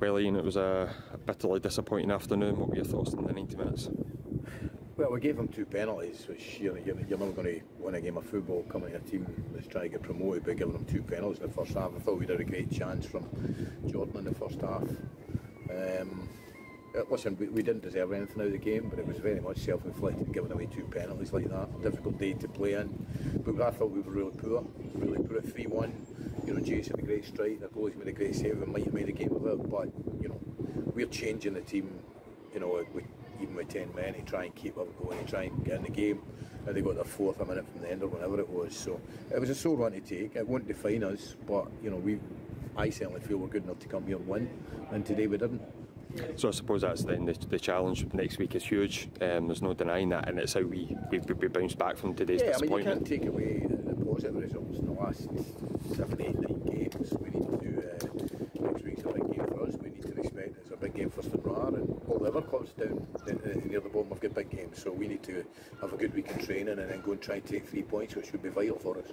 well, Ian, it was a, a bitterly disappointing afternoon. What were your thoughts in the 90 minutes? Well, we gave them two penalties, which you know, you're, you're never going to win a game of football coming to a team that's trying to get promoted by giving them two penalties in the first half. I thought we had a great chance from Jordan in the first half. Um, listen, we, we didn't deserve anything out of the game, but it was very much self-inflicted giving away two penalties like that. Difficult day to play in, but I thought we were really poor, really poor at 3-1. Had a great strike, the goalie's made a great save, we might have made a game of it, but, you know, we're changing the team, you know, with, even with 10 men to try and keep up going, to try and get in the game. And they got their fourth a minute from the end or whatever it was. So it was a sore one to take. It won't define us, but, you know, we I certainly feel we're good enough to come here and win, and today we didn't. So I suppose that's then the, the challenge next week is huge. Um, there's no denying that, and it's how we we, we bounce back from today's yeah, I mean, you disappointment. can't take away the positive results in the last seven, eight, nine games. We need to uh, next week's a big game for us. We need to respect it's a big game for Stranraer and all the other clubs down near the bottom have got big games. So we need to have a good week in training and then go and try and take three points, which would be vital for us.